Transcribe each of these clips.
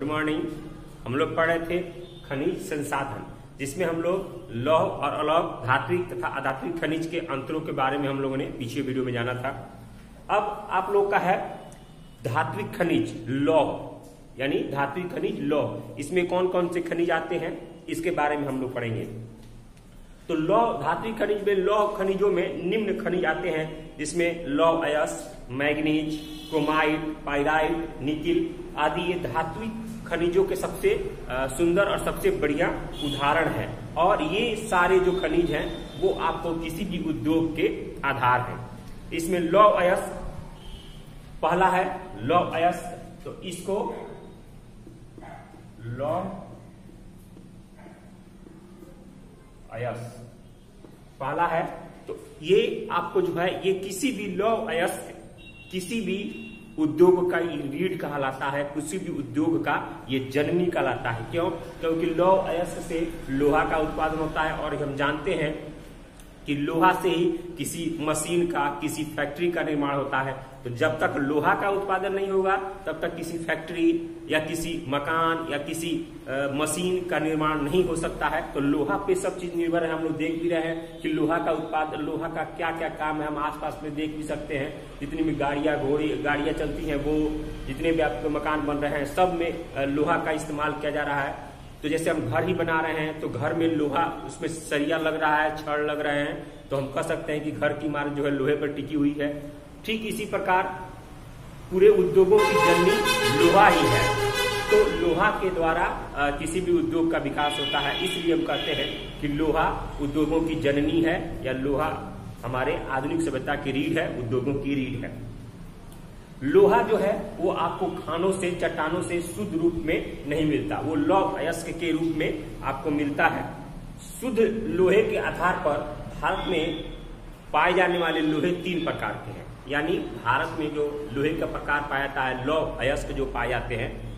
Good morning हम लोग पढ़ रहे थे खनिज संसाधन, जिसमें हम लोग लौह और अलौह धात्विक तथा अधात्विक खनिज के अंतरों के बारे में हम लोगों ने पिछले वीडियो में जाना था। अब आप लोग का है धात्विक खनिज, लौह, यानी धात्विक खनिज, लौह। इसमें कौन कौन से खनिज आते हैं, इसके बारे में हम लोग पढ़ेंगे। तो लौह धात्विक खनिज में, लौह खनिजों में निम्न खनिज आते हैं, जिसमें लौह अयस, मैग्नीज, क्रोमाइड पायराइड निकिल आदि ये धात्विक खनिजों के सबसे सुंदर और सबसे बढ़िया उदाहरण है। और ये सारे जो खनिज हैं, वो आपको किसी भी उद्योग के आधार हैं। इसमें लौह अयस पहला है लौह अयस तो इसको लौह अयस पहला है। तो ये आपको जो है, ये किसी भी लौह अयस्क, किसी भी उद्योग का रीढ़ कहलाता है, किसी भी उद्योग का ये जननी कहलाता है। क्यों? क्योंकि लौह अयस्क से लोहा का उत्पादन होता है और हम जानते हैं कि लोहा से ही किसी मशीन का किसी फैक्ट्री का निर्माण होता है। तो जब तक लोहा का उत्पादन नहीं होगा तब तक किसी फैक्ट्री या किसी मकान या किसी आ, मशीन का निर्माण नहीं हो सकता है। तो लोहा पे सब चीज़ निर्भर है। हम लोग देख भी रहे हैं कि लोहा का उत्पादन लोहा का क्या क्या काम है हम आसपास में देख भी सकते हैं। जितनी भी गाड़ियाँ घोड़ी गाड़ियाँ चलती हैं वो जितने भी आपके मकान बन रहे हैं सब में लोहा का इस्तेमाल किया जा रहा है। तो जैसे हम घर ही बना रहे हैं तो घर में लोहा, उसमें सरिया लग रहा है, छड़ लग रहे हैं तो हम कह सकते हैं कि घर की इमारत जो है लोहे पर टिकी हुई है। ठीक इसी प्रकार, पूरे उद्योगों की जननी लोहा ही है। तो लोहा के द्वारा किसी भी उद्योग का विकास होता है, इसलिए हम कहते हैं कि लोहा उद्योगों की जननी है, या लोहा हमारे आधुनिक सभ्यता की रीढ़ है, उद्योगों की रीढ़ है। लोहा जो है, वो आपको खानों से, चट्टानों से शुद्ध रूप में नहीं मिलता। वो लौह अयस्क के रूप में आपको मिलता है। शुद्ध लोहे के आधार पर भारत में पाए जाने वाले लोहे तीन प्रकार के हैं। यानी भारत में जो लोहे का प्रकार पाया जाता है, लौह अयस्क जो पाए जाते हैं,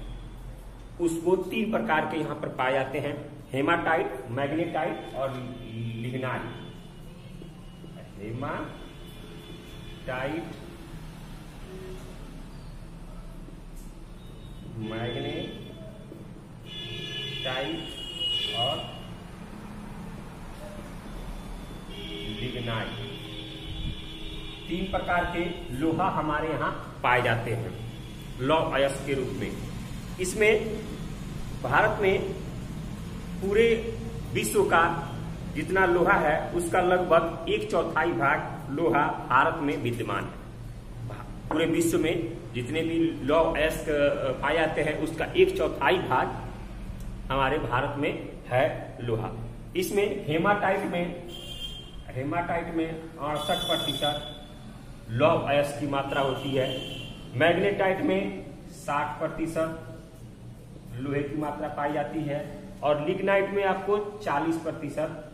उसको तीन प्रकार के यहाँ पर पाए जाते हैं। हेमाटाइट, मैग्नेटाइट और लिग्नाइट। हेमाटाइट मैग्नेटाइट और लिग्नाइट। तीन प्रकार के लोहा हमारे यहाँ पाए जाते हैं, लौ अयस्क के रूप में। इसमें भारत में पूरे विश्व का जितना लोहा है, उसका लगभग एक चौथाई भाग लोहा भारत में विद्यमान है। पूरे विश्व में जितने भी लौ अयस्क पाए जाते हैं, उसका एक चौथाई भाग हमारे भारत में है लोहा। इसमें हेमाटाइट में हेमाटाइट में अड़सठ प्रतिशत लौ अयस्क की मात्रा होती है। मैग्नेटाइट में 60 प्रतिशत लोहे की मात्रा पाई जाती है और लिग्नाइट में आपको 40 प्रतिशत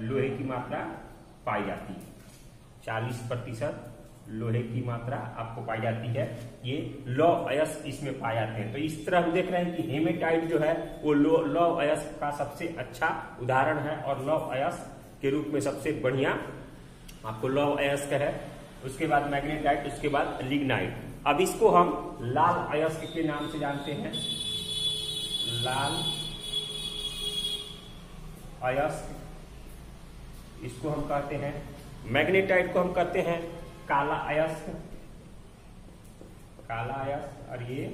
लोहे की मात्रा पाई जाती है। 40 प्रतिशत लोहे की मात्रा आपको पाई जाती है। ये लौ अयस इसमें पाए जाते हैं। तो इस तरह हम देख रहे हैं कि हेमेटाइट जो है, वो लौ अयस्क का सबसे अच्छा उदाहरण है और लौ अयस्क के रूप में सबसे बढ़िया आपको लौ अयस्क है। उसके बाद मैग्नेटाइट उसके बाद लिग्नाइट अब इसको हम लाल अयस्क के नाम से जानते हैं। लाल अयस्क इसको हम कहते हैं। मैग्नेटाइट को हम कहते हैं। काला अयस्क। काला अयस्क और ये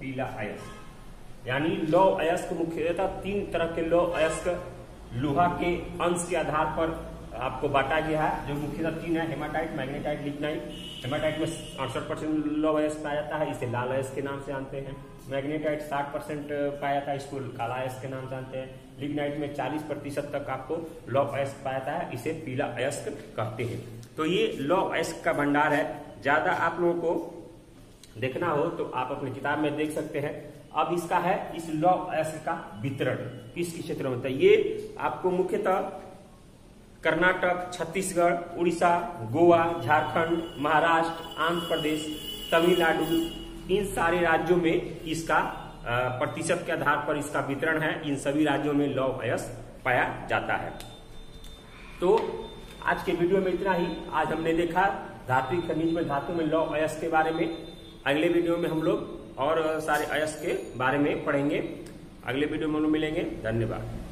पीला अयस्क। यानी लौ अयस्क मुख्यतः तीन तरह के लौ अयस्क लोहा के अंश के आधार पर आपको बांटा गया है, जो मुख्यतः तीन है, हेमाटाइट, मैग्नेटाइट, लिग्नाइट। हेमाटाइट में अड़सठ परसेंट लौ अयस्क पाया जाता है, इसे लाल अयस्क के नाम से जानते हैं। मैग्नेटाइट 60 परसेंट पाया जाता है, इसको काला अयस्क के नाम से जानते हैं। लिग्नाइट में 40 प्रतिशत तक आपको लौ अयस्क पाया जाता है, इसे पीला अयस्क कहते हैं। तो ये लौ अयस्क का भंडार है। ज़्यादा आप लोगों को देखना हो तो आप अपनी किताब में देख सकते हैं। अब इसका है, इस लौ अयस्क का वितरण। किस किस क्षेत्र में होता है? ये आपको मुख्यतः कर्नाटक, छत्तीसगढ़, उड़ीसा, गोवा, झारखंड, महाराष्ट्र, आंध्र प्रदेश, तमिलनाडु, इन सारे राज्यों में इसका प्रतिशत के आधार पर इसका वितरण है। इन सभी राज्यों में लौ अयस्क पाया जाता है। तो आज के वीडियो में इतना ही। आज हमने देखा धातु खनिज में, धातु में लौ अयस के बारे में। अगले वीडियो में हम लोग और सारे अयस के बारे में पढ़ेंगे। अगले वीडियो में हम लोग मिलेंगे। धन्यवाद।